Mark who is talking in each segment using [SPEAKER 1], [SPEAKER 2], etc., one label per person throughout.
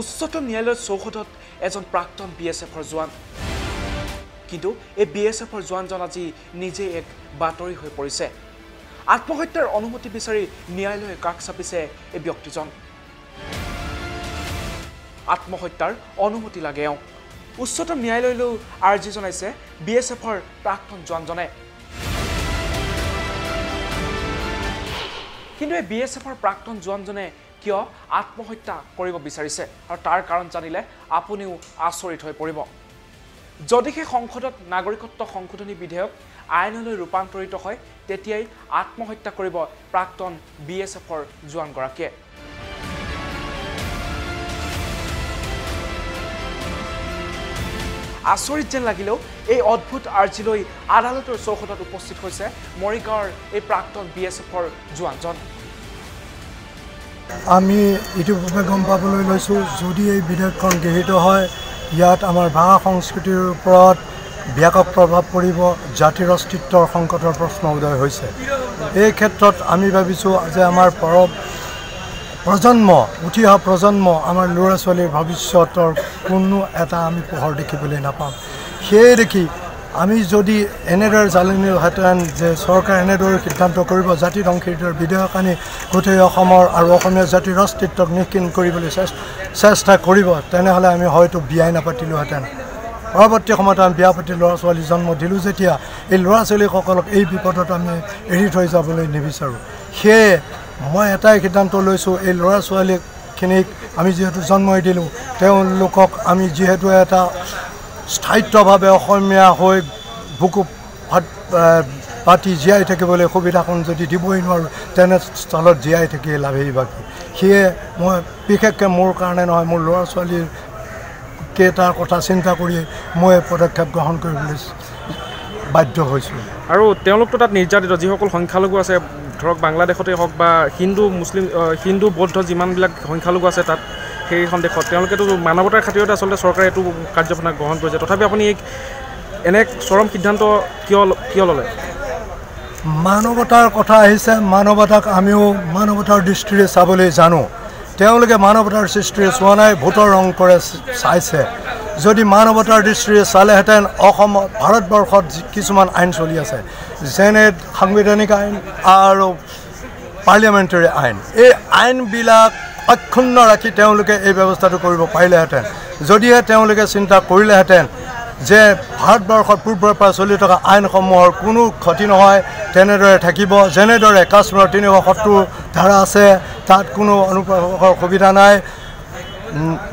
[SPEAKER 1] উচ্চতম ন্যায়ালয়ৰ চৌহদত এজন প্ৰাক্তন বি এছ এফৰ জোৱান। কিন্তু এই বি এছ এফৰ জোৱানজন আজি নিজেই এক বাতৰি হৈ পৰিছে। আত্মহত্যাৰ অনুমতি বিচাৰি ন্যায়ালয়ে কাষ চাপিছে এই ব্যক্তিজন। আত্মহত্যাৰ অনুমতি লাগে এওঁক উচ্চতম ন্যায়ালয়লৈও আৰ্জি জনাইছে বি এছ এফৰ প্ৰাক্তন জোৱানজনে। কিন্তু এই বি এছ এফৰ প্ৰাক্তন জোৱানজনে কিয় আত্মহত্যা কৰিব বিচাৰিছে আৰু তাৰ কাৰণ জানিলে আপুনিও আচৰিত হৈ পৰিব। যদিহে সংসদত নাগৰিকত্ব সংশোধনী বিধেয়ক আইনলৈ ৰূপান্তৰিত হয় তেতিয়াই আত্মহত্যা কৰিব প্ৰাক্তন বি এছ এফৰ জোৱানগৰাকীয়ে। আচৰিত যেন লাগিলেও এই অদ্ভুত আৰ্জিলৈ আদালতৰ চৌহদত উপস্থিত হৈছে মৰিগাঁৱৰ এই প্ৰাক্তন বি এছ এফৰ জোৱানজন।
[SPEAKER 2] আমি ইতিপূৰ্বে গম পাবলৈ লৈছোঁ যদি এই বিধেয়কখন গৃহীত হয় ইয়াত আমাৰ ভাষা সংস্কৃতিৰ ওপৰত ব্যাপক প্ৰভাৱ পৰিব জাতিৰ অস্তিত্বৰ সংকটৰ প্ৰশ্ন উদয় হৈছে। এই ক্ষেত্ৰত আমি ভাবিছোঁ যে আমাৰ পৰ প্ৰজন্ম উঠি অহা প্ৰজন্ম আমাৰ ল'ৰা ছোৱালীৰ ভৱিষ্যতৰ কোনো এটা আমি পোহৰ দেখিবলৈ নাপাম। সেয়ে দেখি আমি যদি এনেদৰে জানিলোহেঁতেন যে চৰকাৰে এনেদৰে সিদ্ধান্ত কৰিব জাতি ধ্বংসিতৰ বিধেয়ক আনি গোটেই অসমৰ আৰু অসমীয়া জাতিৰ অস্তিত্বক নিক্ষীণ কৰিবলৈ চেষ্টা কৰিব তেনেহ'লে আমি হয়তো বিয়াই নাপাতিলোহেঁতেন পৰৱৰ্তী সময়ত আমি বিয়া পাতি ল'ৰা ছোৱালী জন্ম দিলোঁ যেতিয়া এই ল'ৰা ছোৱালীসকলক এই বিপদত আমি এৰি থৈ যাবলৈ নিবিচাৰোঁ। সেয়ে মই এটাই সিদ্ধান্ত লৈছোঁ এই ল'ৰা ছোৱালীখিনিক আমি যিহেতু জন্মই দিলোঁ তেওঁলোকক আমি যিহেতু এটা স্থায়িত্বভাৱে অসমীয়া হৈ বুকু ভাত পাতি জীয়াই থাকিবলৈ সুবিধাকণ যদি দিবই নোৱাৰোঁ তেনেস্থলত জীয়াই থাকি লাভেই বাকী। সেয়ে মই বিশেষকৈ মোৰ কাৰণে নহয় মোৰ ল'ৰা ছোৱালীৰ কেইটাৰ কথা চিন্তা কৰিয়েই মই পদক্ষেপ গ্ৰহণ কৰিবলৈ বাধ্য হৈছোঁ।
[SPEAKER 3] আৰু তেওঁলোকতো তাত নিৰ্যাতিত যিসকল সংখ্যালঘু আছে ধৰক বাংলাদেশতেই হওক বা হিন্দু মুছলিম হিন্দু বৌদ্ধ যিমানবিলাক সংখ্যালঘু আছে তাত সেইখন দেশত। তেওঁলোকেতো মানৱতাৰ খাতিৰতে আচলতে চৰকাৰে এইটো কাৰ্যপনা গ্ৰহণ কৰিছে। তথাপি আপুনি এই এনে চৰম সিদ্ধান্ত কিয় কিয় ল'লে?
[SPEAKER 2] মানৱতাৰ কথা আহিছে মানৱতাক আমিও মানৱতাৰ দৃষ্টিৰে চাবলৈ জানো। তেওঁলোকে মানৱতাৰ সৃষ্টিৰে চোৱা নাই ভোটৰ ৰং কৰে চাইছে। যদি মানৱতাৰ দৃষ্টিৰে চালেহেঁতেন অসমত ভাৰতবৰ্ষত কিছুমান আইন চলি আছে যেনে সাংবিধানিক আইন আৰু পাৰ্লিয়ামেণ্টাৰী আইন। এই আইনবিলাক অক্ষুণ্ণ ৰাখি তেওঁলোকে এই ব্যৱস্থাটো কৰিব পাৰিলেহেঁতেন। যদিহে তেওঁলোকে চিন্তা কৰিলেহেঁতেন যে ভাৰতবৰ্ষত পূৰ্বৰ পৰা চলি থকা আইনসমূহৰ কোনো ক্ষতি নহয় তেনেদৰে থাকিব। যেনেদৰে কাশ্মীৰৰ তিনিশ সত্তৰ ধাৰা আছে তাত কোনো অনুপ্ৰৱেশৰ সুবিধা নাই।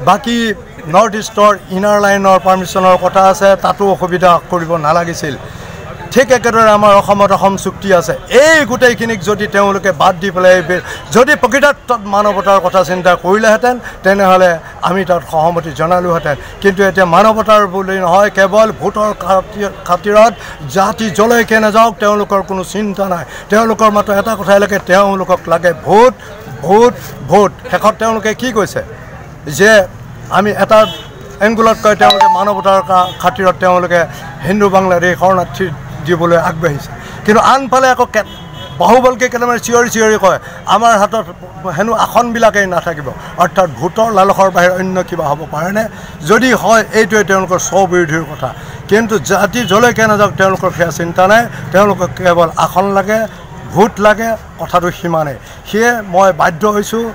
[SPEAKER 2] বাকী নৰ্থ ইষ্টৰ ইনাৰ লাইনৰ পাৰ্মিশ্যনৰ কথা আছে তাতো অসুবিধা কৰিব নালাগিছিল। ঠিক একেদৰে আমাৰ অসমত অসম চুক্তি আছে। এই গোটেইখিনিক যদি তেওঁলোকে বাদ দি পেলাই যদি প্ৰকৃতাৰ্থত মানৱতাৰ কথা চিন্তা কৰিলেহেঁতেন তেনেহ'লে আমি তাত সহমতি জনালোহেঁতেন। কিন্তু এতিয়া মানৱতাৰ বুলি নহয় কেৱল ভোটৰ খাতিৰত জাতি জলৈকে নাযাওক তেওঁলোকৰ কোনো চিন্তা নাই। তেওঁলোকৰ মাত্ৰ এটা কথাই লাগে তেওঁলোকক লাগে ভোট ভোট ভোট। শেষত তেওঁলোকে কি কৈছে? যে আমি এটা এংগুলত কয় তেওঁলোকে মানৱতাৰ খাতিৰত তেওঁলোকে হিন্দু বাংলাদেশ শৰণাৰ্থী দিবলৈ আগবাঢ়িছে। কিন্তু আনফালে আকৌ বাহুবলকে কেইটামান চিঞৰি চিঞৰি কয় আমাৰ হাতত হেনো আসনবিলাকেই নাথাকিব। অৰ্থাৎ ভোটৰ লালসৰ বাহিৰে অন্য কিবা হ'ব পাৰেনে? যদি হয় এইটোৱে তেওঁলোকৰ স্ববিৰোধীৰ কথা। কিন্তু জাতি যলৈকে নাযাওক তেওঁলোকৰ সেয়া চিন্তা নাই। তেওঁলোকক কেৱল আসন লাগে ভোট লাগে কথাটো সিমানেই সেয়ে মই বাধ্য হৈছোঁ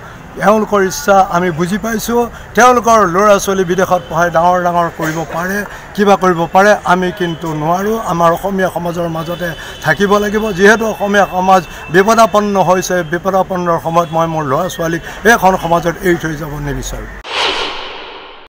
[SPEAKER 2] এওঁলোকৰ ইচ্ছা আমি বুজি পাইছোঁ। তেওঁলোকৰ ল'ৰা ছোৱালী বিদেশত পঢ়াই ডাঙৰ ডাঙৰ কৰিব পাৰে কিবা কৰিব পাৰে আমি কিন্তু নোৱাৰোঁ। আমাৰ অসমীয়া সমাজৰ মাজতে থাকিব লাগিব। যিহেতু অসমীয়া সমাজ বিপদাপন্ন হৈছে বিপদাপন্নৰ সময়ত মই মোৰ ল'ৰা ছোৱালীক এইখন সমাজত এৰি থৈ যাব নিবিচাৰোঁ।